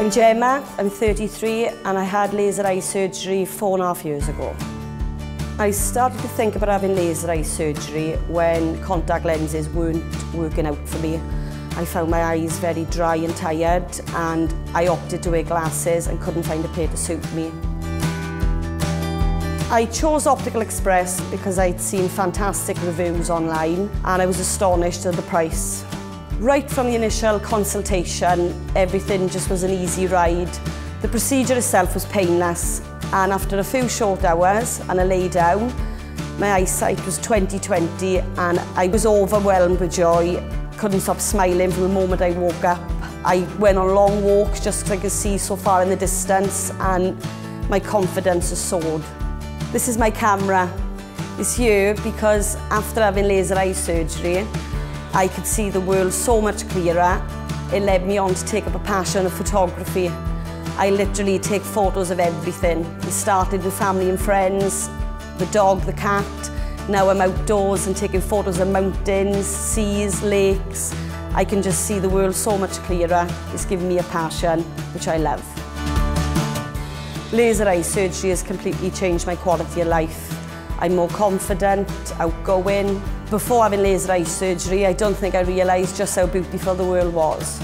I'm Gemma, I'm 33 and I had laser eye surgery four and a half years ago. I started to think about having laser eye surgery when contact lenses weren't working out for me. I found my eyes very dry and tired and I opted to wear glasses and couldn't find a pair to suit me. I chose Optical Express because I'd seen fantastic reviews online and I was astonished at the price. Right from the initial consultation, everything just was an easy ride. The procedure itself was painless and after a few short hours and a lay down, my eyesight was 20-20 and I was overwhelmed with joy. Couldn't stop smiling from the moment I woke up. I went on long walks just so I could see so far in the distance and my confidence has soared. This is my camera. It's here because after having laser eye surgery, I could see the world so much clearer. It led me on to take up a passion of photography. I literally take photos of everything. It started with family and friends, the dog, the cat. Now I'm outdoors and taking photos of mountains, seas, lakes. I can just see the world so much clearer. It's given me a passion, which I love. Laser eye surgery has completely changed my quality of life. I'm more confident, outgoing. before having laser eye surgery, I don't think I realised just how beautiful the world was.